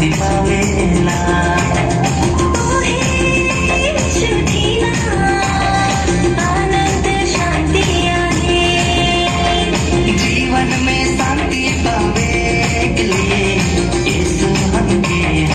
última vela.